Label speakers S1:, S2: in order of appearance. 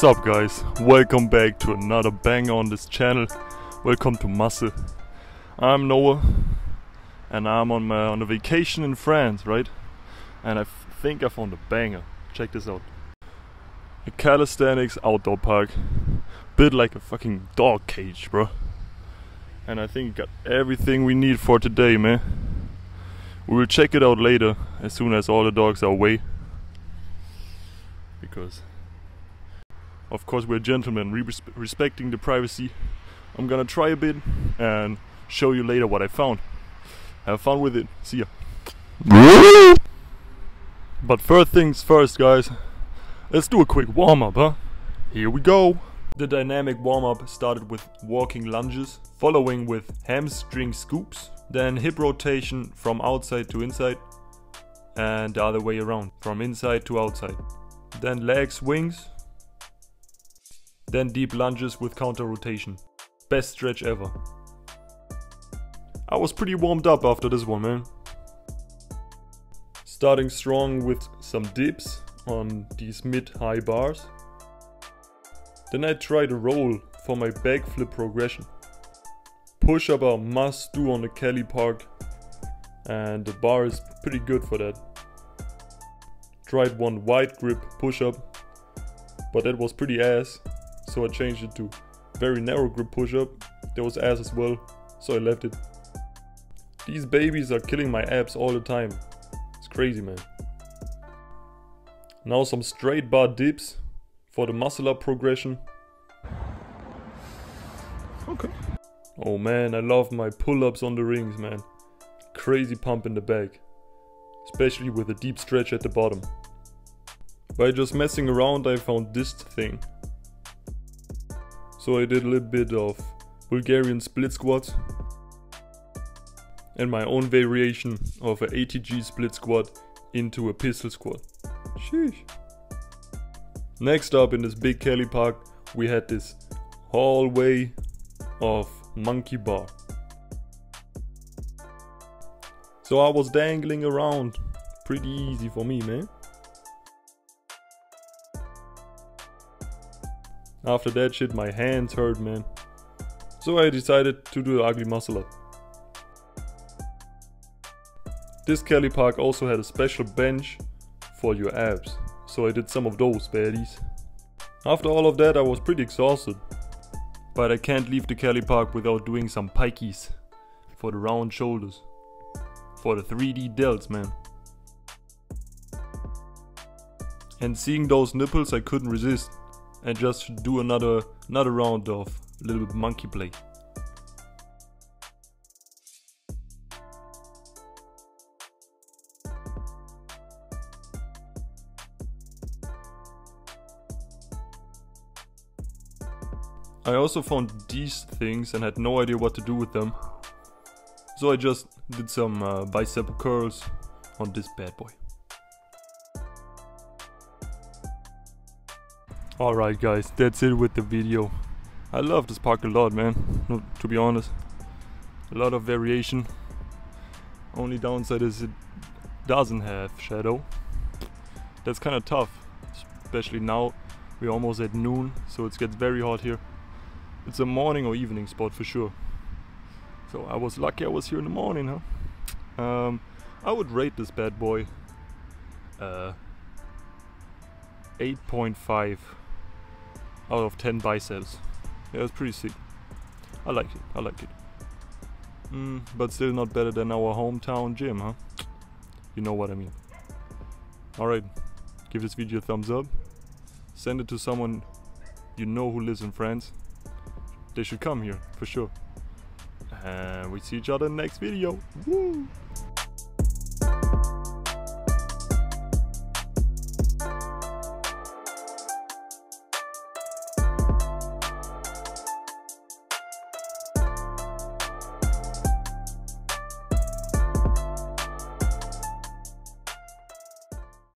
S1: What's up guys? Welcome back to another banger on this channel. Welcome to Masse. I'm Noah and I'm on my on a vacation in France, right? And I think I found a banger. Check this out. A calisthenics outdoor park. Built like a fucking dog cage, bro. And I think got everything we need for today, man. We will check it out later as soon as all the dogs are away. Because of course we're gentlemen, re- respecting the privacy. I'm gonna try a bit and show you later what I found. Have fun with it. See ya. But first things first, guys. Let's do a quick warm up, huh? Here we go. The dynamic warm up started with walking lunges, following with hamstring scoops, then hip rotation from outside to inside, and the other way around, from inside to outside. Then leg swings, then deep lunges with counter rotation. Best stretch ever. I was pretty warmed up after this one, man. Starting strong with some dips on these mid-high bars. Then I tried a roll for my backflip progression. Push up a must do on the Cali Park and the bar is pretty good for that. Tried one wide grip push up, but that was pretty ass so I changed it to very narrow grip push-up. There was ass as well, so I left it. These babies are killing my abs all the time. It's crazy, man. Now some straight bar dips for the muscle up progression. Okay. Oh man, I love my pull-ups on the rings, man. Crazy pump in the back. Especially with a deep stretch at the bottom. By just messing around I found this thing. So I did a little bit of Bulgarian split squat and my own variation of a ATG split squat into a pistol squat. Sheesh. Next up in this big Cali park, we had this hallway of monkey bar. So I was dangling around. Pretty easy for me, man. After that shit, my hands hurt, man. So I decided to do the ugly muscle up. This Cali Park also had a special bench for your abs, so I did some of those baddies. After all of that, I was pretty exhausted. But I can't leave the Cali Park without doing some pikeys for the round shoulders. For the 3D delts, man. And seeing those nipples, I couldn't resist and just do another another round of little bit monkey play. I also found these things and had no idea what to do with them. So I just did some uh, bicep curls on this bad boy. Alright guys, that's it with the video. I love this park a lot man, to be honest. A lot of variation. Only downside is it doesn't have shadow. That's kind of tough, especially now. We're almost at noon, so it gets very hot here. It's a morning or evening spot for sure. So I was lucky I was here in the morning, huh? Um, I would rate this bad boy uh, 8.5 out of 10 biceps. Yeah, it's pretty sick. I like it, I like it. Mm, but still not better than our hometown gym, huh? You know what I mean. Alright, give this video a thumbs up. Send it to someone you know who lives in France. They should come here, for sure. And we see each other in the next video. Woo!